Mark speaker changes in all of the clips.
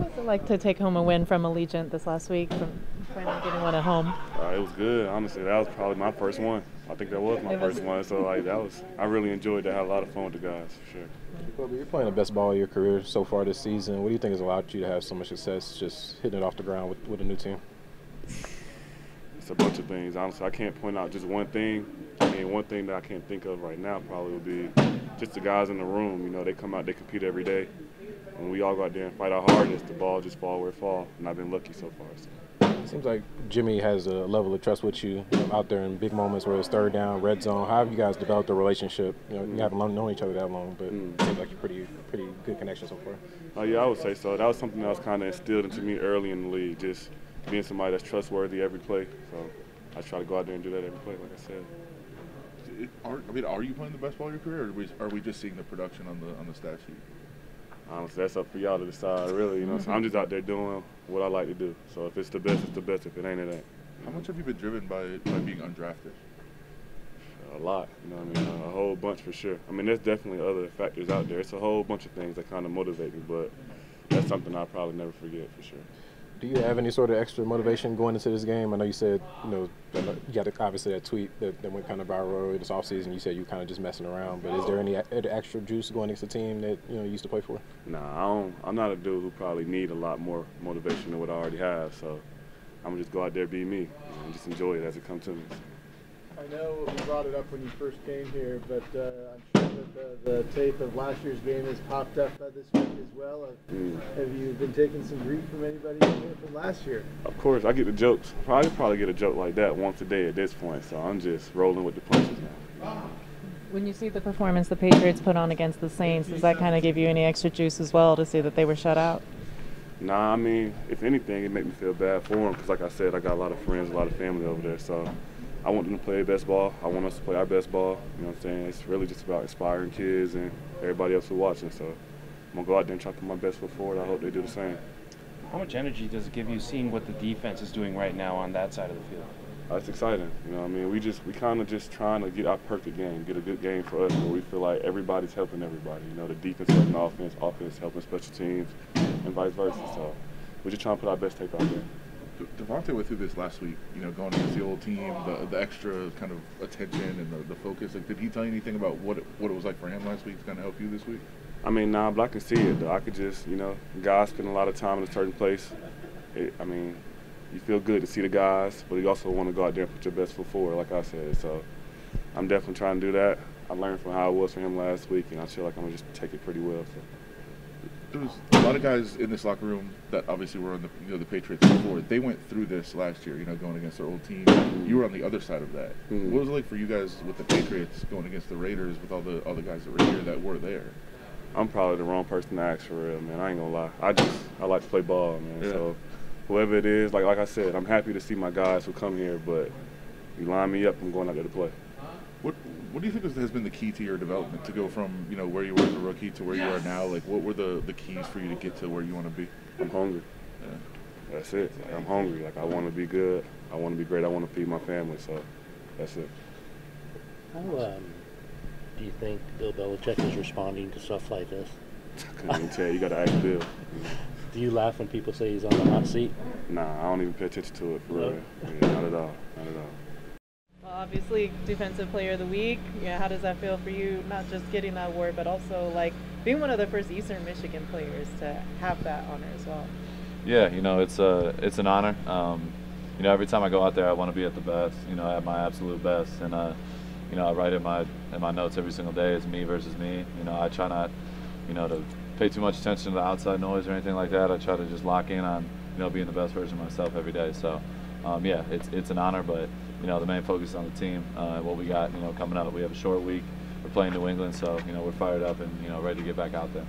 Speaker 1: What was it like to take home a win from Allegiant this last week, from finally getting one at home?
Speaker 2: Uh, it was good. Honestly, that was probably my first one. I think that was my
Speaker 1: was-
Speaker 2: first one. So like that was, I really enjoyed that. Had a lot of fun with the guys for sure.
Speaker 3: Kobe, you're playing the best ball of your career so far this season. What do you think has allowed you to have so much success just hitting it off the ground with, with a new team?
Speaker 2: It's a bunch of things. Honestly, I can't point out just one thing. I mean, one thing that I can't think of right now probably would be just the guys in the room. You know, they come out, they compete every day, and we all go out there and fight our hardest. The ball just fall where it fall, and I've been lucky so far. So.
Speaker 3: It seems like Jimmy has a level of trust with you out there in big moments where it's third down, red zone. How have you guys developed a relationship? You know, you haven't known each other that long, but
Speaker 2: Mm.
Speaker 3: it seems like you're pretty, pretty good connection so far.
Speaker 2: Oh yeah, I would say so. That was something that was kind of instilled into me early in the league, just being somebody that's trustworthy every play. So I try to go out there and do that every play, like I said.
Speaker 4: It- Are, I mean, are you playing the best ball of your career, or are we, are we just seeing the production on the on the stat sheet?
Speaker 2: Honestly, that's up for y'all to decide, really. You know, so I'm just out there doing what I like to do. So if it's the best, it's the best. If it ain't, it ain't.
Speaker 4: How much have you been driven by by being undrafted?
Speaker 2: A lot, you know what I mean? A whole bunch for sure. I mean, there's definitely other factors out there. It's a whole bunch of things that kind of motivate me, but that's something I'll probably never forget for sure.
Speaker 3: Do you have any sort of extra motivation going into this game? I know you said, you know, you got obviously that tweet that, that went kind of viral this offseason. You said you kind of just messing around, but is there any extra juice going against the team that you know you used to play for?
Speaker 2: Nah, I don't, I'm not a dude who probably need a lot more motivation than what I already have. So I'm gonna just go out there, be me, and just enjoy it as it comes to me.
Speaker 5: I know we brought it up when you first came here, but uh, I'm sure that the, the tape of last year's game has popped up uh, this week as well. Uh,
Speaker 2: Mm.
Speaker 5: Have you been taking some grief from anybody from last year?
Speaker 2: Of course, I get the jokes. Probably probably get a joke like that once a day at this point. So I'm just rolling with the punches now.
Speaker 1: When you see the performance the Patriots put on against the Saints, does that kind of give you any extra juice as well to see that they were shut out?
Speaker 2: Nah, I mean, if anything, it made me feel bad for them because, like I said, I got a lot of friends, a lot of family over there. So I want them to play their best ball. I want us to play our best ball. You know what I'm saying? It's really just about inspiring kids and everybody else who's watching. So I'm gonna go out there and try to put my best foot forward. I hope they do the same.
Speaker 6: How much energy does it give you seeing what the defense is doing right now on that side of the field?
Speaker 2: That's exciting. You know, what I mean, we just we kind of just trying to get our perfect game, get a good game for us where we feel like everybody's helping everybody. You know, the defense helping offense, offense helping special teams, and vice versa. So we're just trying to put our best tape out there.
Speaker 4: De- Davante went through this last week. You know, going against the old team, the, the extra kind of attention and the, the focus. Like, did he tell you anything about what it, what it was like for him last week to kind of help you this week?
Speaker 2: I mean, nah, but I can see it though. I could just, you know, guys spend a lot of time in a certain place. It, I mean, you feel good to see the guys, but you also want to go out there and put your best foot forward, like I said. So I'm definitely trying to do that. I learned from how it was for him last week, and I feel like I'm gonna just take it pretty well. So.
Speaker 4: There was a lot of guys in this locker room that obviously were on the you know the Patriots before. They went through this last year. You know, going against their old team. You were on the other side of that.
Speaker 2: Mhm.
Speaker 4: What was it like for you guys with the Patriots going against the Raiders with all the the guys that were here that were there?
Speaker 2: I'm probably the wrong person to ask for real, man. I ain't gonna lie. I just I like to play ball, man.
Speaker 4: Yeah.
Speaker 2: So whoever it is, like like I said, I'm happy to see my guys who come here, but you line me up, I'm going out there to play.
Speaker 4: What What do you think has been the key to your development to go from you know where you were as a rookie to where you are now? Like, what were the the keys for you to get to where you want to be?
Speaker 2: I'm hungry.
Speaker 4: Yeah.
Speaker 2: That's it. Like, I'm hungry. Like I want to be good. I want to be great. I want to feed my family. So that's it.
Speaker 7: How um, do you think Bill Belichick is responding to stuff like this?
Speaker 2: I couldn't even tell you. You got to ask Bill.
Speaker 7: Do you laugh when people say he's on the hot seat?
Speaker 2: Nah, I don't even pay attention to it for
Speaker 7: No?
Speaker 2: real. Yeah, not at all. Not at all.
Speaker 1: Obviously, Defensive Player of the Week. Yeah, how does that feel for you? Not just getting that award, but also like being one of the first Eastern Michigan players to have that honor as well.
Speaker 8: Yeah, you know, it's a it's an honor. Um, you know, every time I go out there, I want to be at the best. You know, at my absolute best, and uh, you know, I write in my in my notes every single day. It's me versus me. You know, I try not, you know, to pay too much attention to the outside noise or anything like that. I try to just lock in on, you know, being the best version of myself every day. So, um, yeah, it's it's an honor, but you know, the main focus on the team. Uh, what we got, you know, coming up. We have a short week. We're playing New England, so you know, we're fired up and you know, ready to get back out there.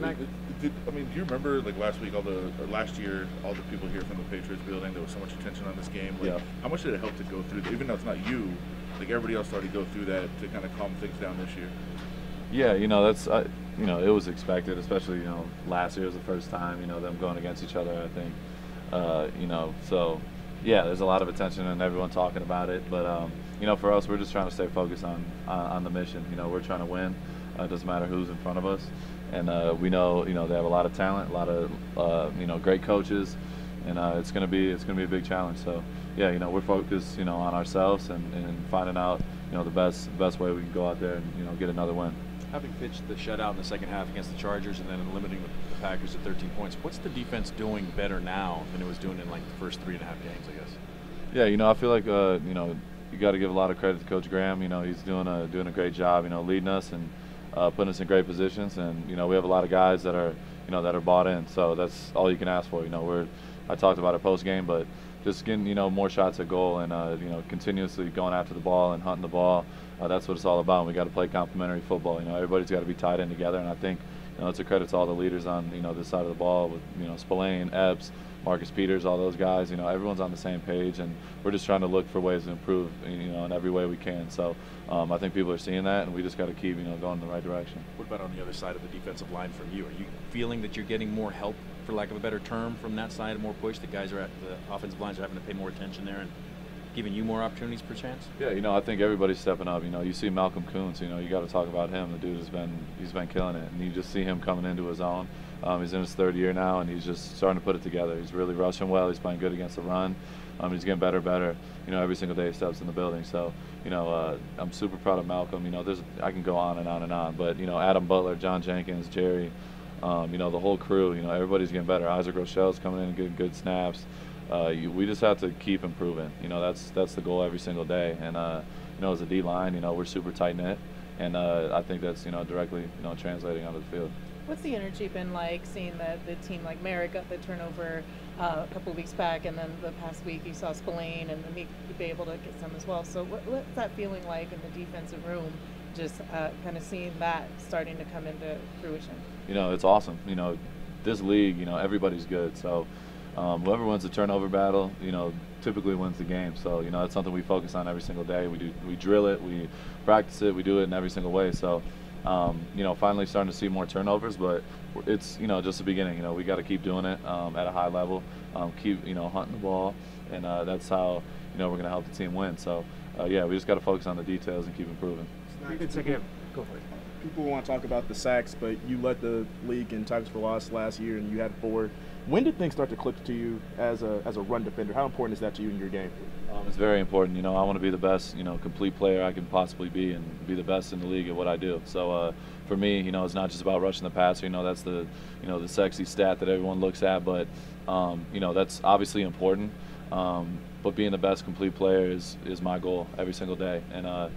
Speaker 4: Did, did, I mean, do you remember like last week, all the or last year, all the people here from the Patriots building? There was so much attention on this game. Like,
Speaker 8: Yeah.
Speaker 4: How much did it help to go through? Even though it's not you, like everybody else started to go through that to kind of calm things down this year.
Speaker 8: Yeah, you know that's uh, you know it was expected, especially you know last year was the first time you know them going against each other. I think uh, you know so yeah, there's a lot of attention and everyone talking about it. But um, you know for us, we're just trying to stay focused on on, on the mission. You know we're trying to win. Uh, it doesn't matter who's in front of us, and uh, we know you know they have a lot of talent, a lot of uh, you know great coaches, and uh, it's gonna be it's gonna be a big challenge. So yeah, you know we're focused you know on ourselves and, and finding out you know the best best way we can go out there and you know get another win.
Speaker 9: Having pitched the shutout in the second half against the Chargers and then limiting the Packers to 13 points, what's the defense doing better now than it was doing in like the first three and a half games, I guess?
Speaker 8: Yeah, you know, I feel like uh, you know you got to give a lot of credit to Coach Graham. You know, he's doing a doing a great job. You know, leading us and uh, putting us in great positions. And you know, we have a lot of guys that are you know that are bought in. So that's all you can ask for. You know, we're I talked about it post game, but just getting you know more shots at goal and uh, you know continuously going after the ball and hunting the ball. Uh, that's what it's all about. We got to play complementary football. You know, everybody's got to be tied in together. And I think you know it's a credit to all the leaders on you know this side of the ball with you know Spillane, Epps. Marcus Peters, all those guys, you know, everyone's on the same page, and we're just trying to look for ways to improve, you know, in every way we can. So um, I think people are seeing that, and we just got to keep, you know, going in the right direction.
Speaker 9: What about on the other side of the defensive line for you? Are you feeling that you're getting more help, for lack of a better term, from that side, more push? The guys are at the offensive lines are having to pay more attention there and giving you more opportunities per chance?
Speaker 8: Yeah, you know, I think everybody's stepping up. You know, you see Malcolm Koonce. you know, you got to talk about him. The dude has been he's been killing it, and you just see him coming into his own. Um, he's in his third year now, and he's just starting to put it together. He's really rushing well. He's playing good against the run. Um, he's getting better, better. You know, every single day he steps in the building. So, you know, uh, I'm super proud of Malcolm. You know, there's I can go on and on and on, but you know, Adam Butler, John Jenkins, Jerry, um, you know, the whole crew. You know, everybody's getting better. Isaac Rochell's coming in getting good snaps. Uh, you, we just have to keep improving. You know, that's that's the goal every single day. And uh, you know, as a D line, you know, we're super tight knit, and uh, I think that's you know directly you know translating onto the field.
Speaker 1: What's the energy been like seeing that the team like Moehrig got the turnover uh, a couple of weeks back, and then the past week you saw Spillane and then be able to get some as well. So what, what's that feeling like in the defensive room? Just uh, kind of seeing that starting to come into fruition.
Speaker 8: You know, it's awesome. You know, this league, you know, everybody's good. So um, whoever wins the turnover battle, you know, typically wins the game. So you know, that's something we focus on every single day. We do, we drill it, we practice it, we do it in every single way. So um, you know, finally starting to see more turnovers, but it's you know just the beginning. You know, we got to keep doing it um, at a high level, um, keep you know hunting the ball, and uh, that's how you know we're going to help the team win. So uh, yeah, we just got to focus on the details and keep improving.
Speaker 10: Go for it. People want to talk about the sacks, but you led the league in tackles for loss last year, and you had four. When did things start to click to you as a as a run defender? How important is that to you in your game?
Speaker 8: Um, it's very important. You know, I want to be the best, you know, complete player I can possibly be and be the best in the league at what I do. So uh, for me, you know, it's not just about rushing the passer. You know, that's the, you know, the sexy stat that everyone looks at. But, um, you know, that's obviously important. Um, but being the best complete player is, is my goal every single day. And, uh,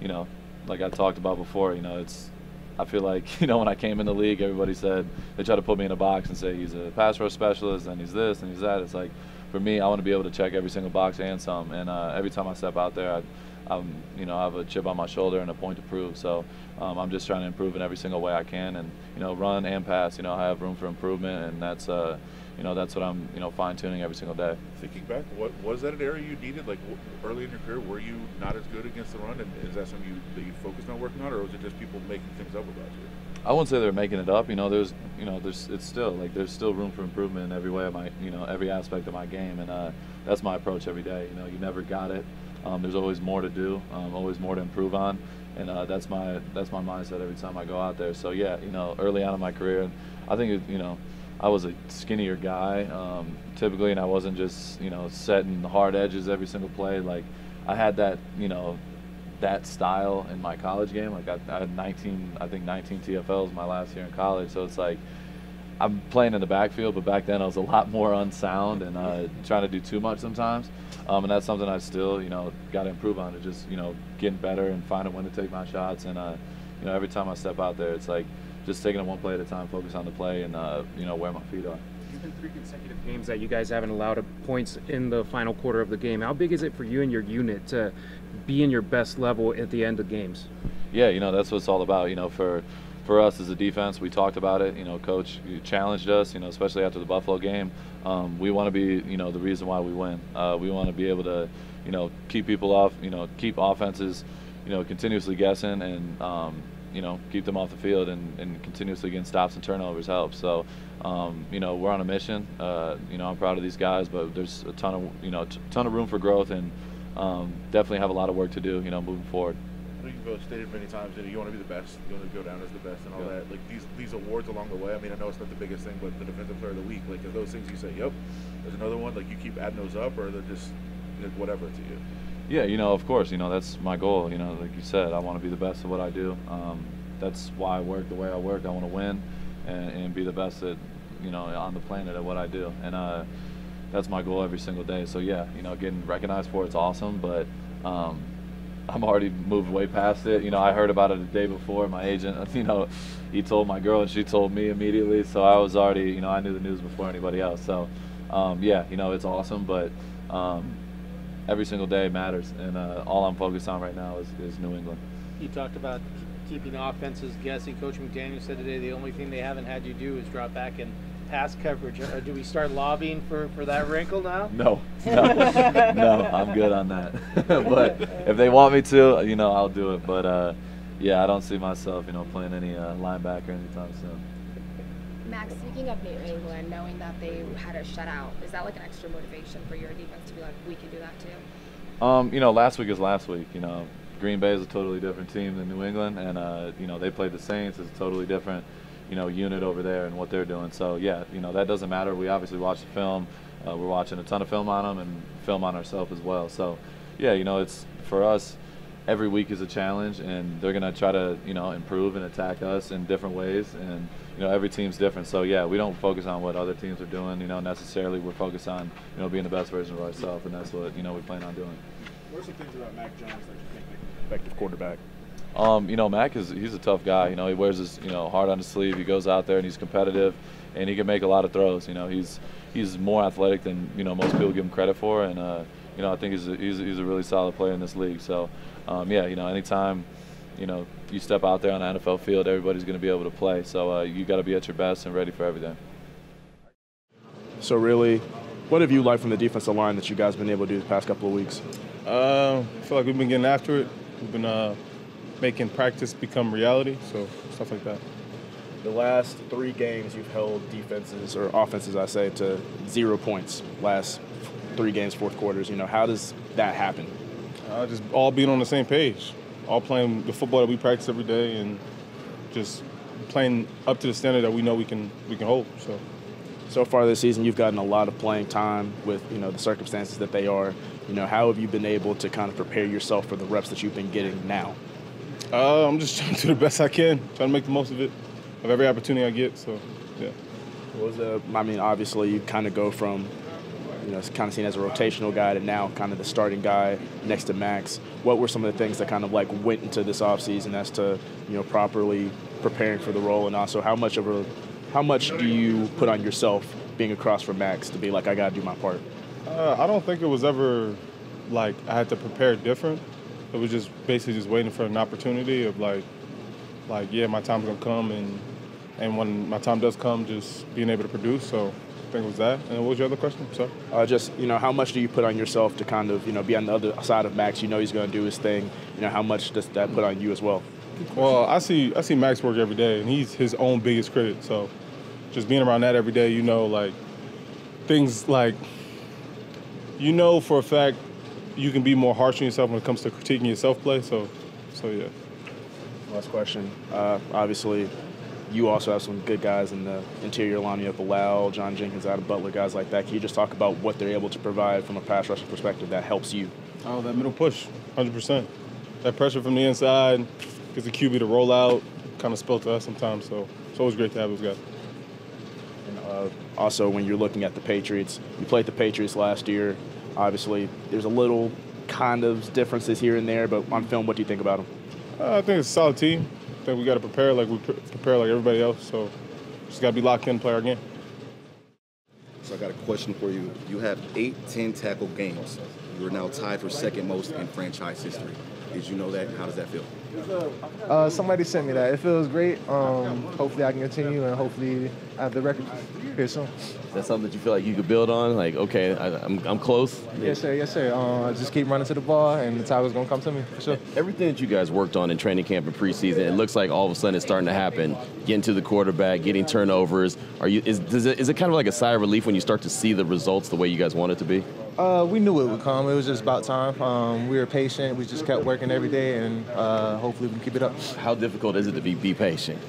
Speaker 8: you know, like I talked about before, you know, it's I feel like you know when I came in the league, everybody said they try to put me in a box and say he's a pass rush specialist and he's this and he's that. It's like for me, I want to be able to check every single box and some. And uh, every time I step out there, I, I'm, you know, I have a chip on my shoulder and a point to prove. So um, I'm just trying to improve in every single way I can, and you know, run and pass. You know, I have room for improvement, and that's, uh, you know, that's what I'm, you know, fine tuning every single day.
Speaker 4: Thinking back, what was that an area you needed? Like early in your career, were you not as good against the run, and is that something you that you focused on working on, or was it just people making things up about you?
Speaker 8: I wouldn't say they're making it up. You know, there's, you know, there's, it's still like there's still room for improvement in every way of my, you know, every aspect of my game, and uh, that's my approach every day. You know, you never got it. Um, there's always more to do, um, always more to improve on, and uh, that's my that's my mindset every time I go out there. So yeah, you know, early on in my career, I think it, you know, I was a skinnier guy um, typically, and I wasn't just you know setting the hard edges every single play. Like I had that you know that style in my college game. Like I, I had 19, I think 19 TFLs my last year in college. So it's like I'm playing in the backfield, but back then I was a lot more unsound and uh, trying to do too much sometimes. Um, and that's something I still, you know, got to improve on. To just, you know, getting better and finding when to take my shots. And uh, you know, every time I step out there, it's like just taking it one play at a time, focus on the play, and uh, you know, where my feet are.
Speaker 11: It's been three consecutive games that you guys haven't allowed points in the final quarter of the game. How big is it for you and your unit to be in your best level at the end of games?
Speaker 8: Yeah, you know, that's what it's all about. You know, for for us as a defense, we talked about it. You know, coach you challenged us. You know, especially after the Buffalo game, um, we want to be, you know, the reason why we win. Uh, we want to be able to, you know, keep people off. You know, keep offenses, you know, continuously guessing and. Um, you know, keep them off the field and, and continuously getting stops and turnovers helps. So, um, you know, we're on a mission. Uh, you know, I'm proud of these guys, but there's a ton of, you know, t- ton of room for growth and um, definitely have a lot of work to do, you know, moving forward.
Speaker 4: I know you've stated many times that you want to be the best, you want to go down as the best, and all
Speaker 8: Yeah.
Speaker 4: that. Like these these awards along the way. I mean, I know it's not the biggest thing, but the defensive player of the week, like are those things you say, "Yep, there's another one." Like you keep adding those up, or they're just like, whatever to you.
Speaker 8: Yeah, you know, of course, you know that's my goal. You know, like you said, I want to be the best at what I do. Um, that's why I work the way I work. I want to win and, and be the best at, you know, on the planet at what I do. And uh, that's my goal every single day. So yeah, you know, getting recognized for it's awesome, but um, I'm already moved way past it. You know, I heard about it the day before. My agent, you know, he told my girl and she told me immediately. So I was already, you know, I knew the news before anybody else. So um, yeah, you know, it's awesome, but. Um, every single day matters, and uh, all I'm focused on right now is, is New England.
Speaker 12: You talked about keeping offenses guessing. Coach McDaniels said today the only thing they haven't had you do is drop back and pass coverage. Uh, do we start lobbying for, for that wrinkle now?
Speaker 8: No, no, no, I'm good on that. but if they want me to, you know, I'll do it. But uh, yeah, I don't see myself, you know, playing any uh, linebacker anytime soon.
Speaker 13: Maxx, speaking of New England, knowing that they had a shutout, is that like an extra motivation for your defense to be like, we can do that too?
Speaker 8: Um, you know, last week is last week. You know, Green Bay is a totally different team than New England, and uh, you know they played the Saints. It's a totally different, you know, unit over there and what they're doing. So yeah, you know that doesn't matter. We obviously watch the film. Uh, we're watching a ton of film on them and film on ourselves as well. So yeah, you know, it's for us. Every week is a challenge, and they're gonna try to you know improve and attack us in different ways. And you know every team's different. So yeah, we don't focus on what other teams are doing. You know necessarily. We're focused on you know being the best version of ourselves, and that's what you know we plan on doing.
Speaker 10: What are some things about Mac Jones that you think make him an effective quarterback?
Speaker 8: Um, you know, Mac is he's a tough guy. You know, he wears his you know heart on his sleeve. He goes out there and he's competitive, and he can make a lot of throws. You know, he's he's more athletic than you know most people give him credit for, and uh, you know I think he's a, he's, a- he's a really solid player in this league. So, um, yeah, you know, anytime you know you step out there on the NFL field, everybody's going to be able to play. So uh, you got to be at your best and ready for everything.
Speaker 10: So really, what have you liked from the defensive line that you guys have been able to do the past couple of weeks?
Speaker 14: Uh, I feel like we've been getting after it. We've been uh, making practice become reality, so stuff like that.
Speaker 10: The last three games you've held defenses or offenses, I say, to zero points. Last three games, fourth quarters. You know, how does that happen?
Speaker 14: Uh, just all being on the same page, all playing the football that we practice every day, and just playing up to the standard that we know we can we can hold. So.
Speaker 10: So far this season, you've gotten a lot of playing time with you know the circumstances that they are. You know, how have you been able to kind of prepare yourself for the reps that you've been getting now?
Speaker 14: Uh, I'm just trying to do the best I can, trying to make the most of it, of every opportunity I get. So, yeah.
Speaker 10: What was the? I mean, obviously, you kind of go from, you know, kind of seen as a rotational guy to now kind of the starting guy next to Maxx. What were some of the things that kind of like went into this offseason as to, you know, properly preparing for the role, and also how much of a, how much do you put on yourself being across from Maxx to be like, I got to do my part?
Speaker 14: Uh, I don't think it was ever like I had to prepare different. It was just basically just waiting for an opportunity of like, like yeah, my time's gonna come, and and when my time does come, just being able to produce. So think it was that. And what was your other question? Sorry.
Speaker 10: Uh, just you know, how much do you put on yourself to kind of you know be on the other side of Maxx? You know he's going to do his thing. You know how much does that put on you as well?
Speaker 14: Well, I see I see Maxx work every day, and he's his own biggest critic. So just being around that every day, you know, like things like you know for a fact you can be more harsh on yourself when it comes to critiquing your self play. So, so yeah.
Speaker 10: Last question. Uh, obviously, you also have some good guys in the interior line. You have Bilal, John Jenkins Adam Butler, guys like that. Can you just talk about what they're able to provide from a pass rushing perspective that helps you?
Speaker 14: Oh, that middle push, 100%. That pressure from the inside gets the QB to roll out, kind of spilled to us sometimes. So it's always great to have those guys.
Speaker 10: And, uh, also, when you're looking at the Patriots, you played the Patriots last year. Obviously, there's a little kind of differences here and there, but on film, what do you think about them?
Speaker 14: Uh, I think it's a solid team. I think we got to prepare like we pre- prepare like everybody else. So just got to be locked in play our game.
Speaker 15: So I got a question for you. You have eight 10 tackle games. You are now tied for second most in franchise history. Did you know that? and How does that feel?
Speaker 16: Uh, somebody sent me that. It feels great. Um, hopefully, I can continue and hopefully I have the record here soon.
Speaker 17: Is that something that you feel like you could build on? Like, okay, I, I'm, I'm close.
Speaker 16: Yes, sir. Yes, sir. Uh, just keep running to the ball, and the tiger's gonna come to me for sure.
Speaker 17: Everything that you guys worked on in training camp and preseason, it looks like all of a sudden it's starting to happen. Getting to the quarterback, getting turnovers. Are you? Is, does it, is it kind of like a sigh of relief when you start to see the results the way you guys want it to be?
Speaker 16: Uh, we knew it would come. It was just about time. Um, we were patient. We just kept working every day, and uh, hopefully we can keep it up.
Speaker 17: How difficult is it to be be patient?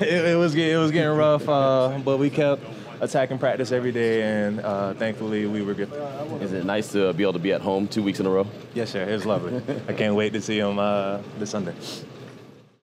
Speaker 16: it, it was it was getting rough, uh, but we kept attacking practice every day, and uh, thankfully we were good.
Speaker 17: Is it nice to be able to be at home two weeks in a row?
Speaker 16: Yes, sir. It was lovely. I can't wait to see him uh, this Sunday.